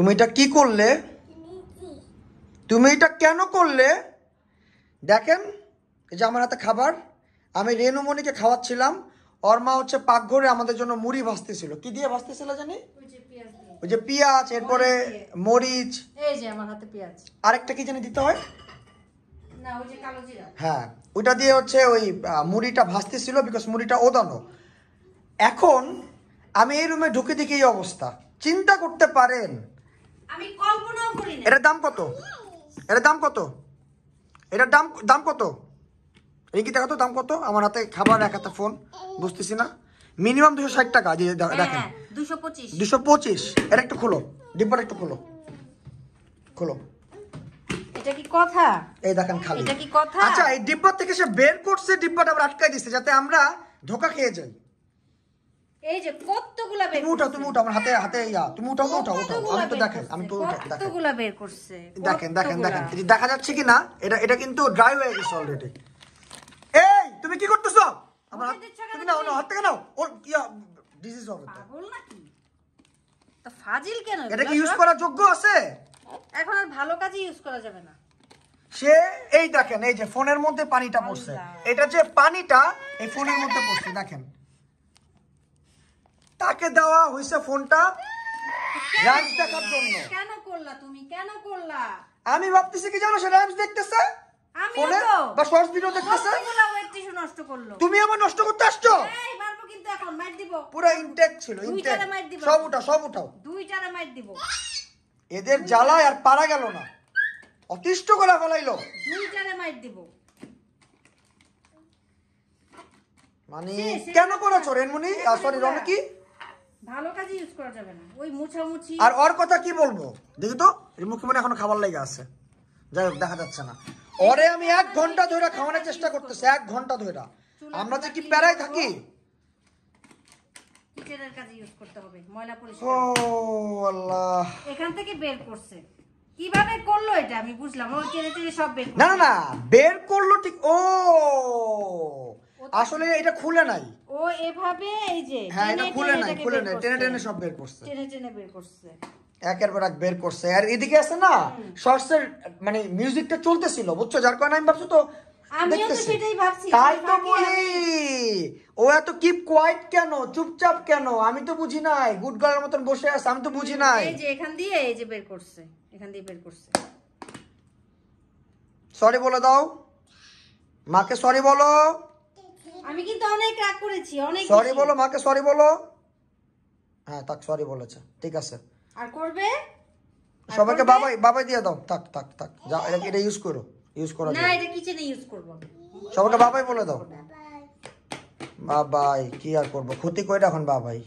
তুমি এটা কি করলে? তুমি এটা কেন করলে? দেখেন এই যে আমার হাতে খাবার আমি রেনুমণিকে খাওয়াচ্ছিলাম। ওর মা হচ্ছে পাকঘরে আমাদের জন্য মুড়ি ভাজতেছিল। কি দিয়ে ভাজতেছিল জানি? ওই যে পেঁয়াজ এরপরে মরিচ এই যে আমার হাতে পেঁয়াজ। আরেকটা কি জানি দিতে হয়? হ্যাঁ ওইটা দিয়ে হচ্ছে ওই মুড়িটা ভাজতেছিল বিকজ মুড়িটা ওদানো। এখন আমি এই রুমে ঢুকে দেখি এই অবস্থা। চিন্তা করতে পারেন আমি কল্পনাও করি না এটার দাম কত? এটার দাম কত? এটার দাম দাম কত? এই কি দেখো তো দাম কত? আমার হাতে খাবার এক হাতে ফোন বুঝতেছি না। মিনিমাম দুশো ষাট টাকা দিয়ে হ্যাঁ দেখেন। হ্যাঁ দুশো পঁচিশ। দুশো পঁচিশ। এটা একটু খোলো। ডিব্বাটা একটু খোলো। খোলো। এটা কি কথা? এই দেখেন খালি। এটা কি কথা? আচ্ছা এই ডিব্বা থেকে সে বের করছে ডিব্বাটা আবার আটকাই দিচ্ছে যাতে আমরা ধোকা খেয়ে যাই। এই যে কতগুলা বের তুমি উঠাও তুমি উঠাও আমার হাতে হাতে ইয়া তুমি উঠাও উঠাও উঠাও আমি তো দেখাই আমি তো উঠাই দেখেন। কতগুলা বের করছে? দেখেন দেখেন দেখেন দেখা যাচ্ছে কি না এটা এটা কিন্তু ড্রাই হয়ে গেছে অলরেডি এই তুমি কি করতেছো? আমার তুমি নাও নাও হাত থেকে নাও। ওর ইয়া ডিজিজ হবে তো পাগল নাকি? তা ফাজিল কেন এটা কি ইউজ? করার যোগ্য আছে? এখন আর ভালো কাজে ইউজ করা যাবে না। সে এই দেখেন এই যে ফোনের মধ্যে পানিটা পড়ছে। এটা যে পানিটা এই ফোনের মধ্যে পড়ছে দেখেন। তাকে দেওয়া হয়েছে ফোনটা রাইমস দেখার জন্য। কেন করলা তুমি? কেন করলা? আমি ভাবতেছি কি জানো সে দেখতেছে? ফোনে। বা শর্টস ভিডিও দেখতেছে? নষ্ট করল। তুমি আমার নষ্ট করতে আসছো? এই মারবো কিন্তু এখন মাইর দিব। পুরো ইনটেক ছিল ইনটেক। সব উঠাও সব উঠাও। দুইটারে মাইর দিব। এদের জ্বালায় আর পারা গেল না। অতিষ্ঠ করে ফেলাইলো। দুইটারে মাইর দিব। মানে কেন করেছ রেনমনি সরি রনকি ভালো কাজে ইউজ করা যাবে না। ওই মুছামুছি আর ওর কথা কি বলব? দেখি তো এর মুখে মনে এখনও খাবার লেগে আছে। যাই হোক দেখা যাচ্ছে না। ওরে আমি এক ঘণ্টা ধরে খাওয়ানোর চেষ্টা করতেছি এক ঘণ্টা ধরে। আমরা যে কি প্যারায় থাকি? কিচেনের কাজে ইউজ করতে হবে ময়লা ও আল্লাহ। এখান থেকে বের করছে। কীভাবে করল এটা আমি বুঝলাম ওই টেনে টেনে সব বের না না না বের করল ঠিক ও! আসলে এটা খুলে নাই। ও এভাবে এই যে হ্যাঁ এটা খুলে নাই খুলে নাই টেনে টেনে সব বের করছে। টেনে টেনে বের করছে। একের পর এক বের করছে। আর এদিকে আছে না শর্টসের মানে মিউজিকটা চলতেছিল বুঝছ? যার কারণে আমি ভাবছি তো আমিও তো সেটাই ভাবছি, তাই তো বলি। ও এত কিপ কোয়াইট কেন? চুপচাপ কেন? আমি তো বুঝি নাই। গুড গার্লের মতন বসে আছে আমি তো বুঝি নাই। এই যে এখান দিয়ে এই যে বের করছে এখান দিয়ে বের করছে। সরি বলে দাও। মাকে সরি বলো। আমি কিন্তু অনেক রাগ করেছি অনেক সরি বলো মাকে সরি বলো। হ্যাঁ তাক সরি বলেছে ঠিক আছে। আর করবে? সবাইকে বাবাই বাবাই দিয়ে দাও তাক থাক থাক যা এটা এটা ইউজ করো ইউজ করো না এটা কিচেনে ইউজ করব সবাইকে বাবাই বলে দাও। বাবাই কি আর করব ক্ষতি করে এখন বাবাই?